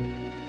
Música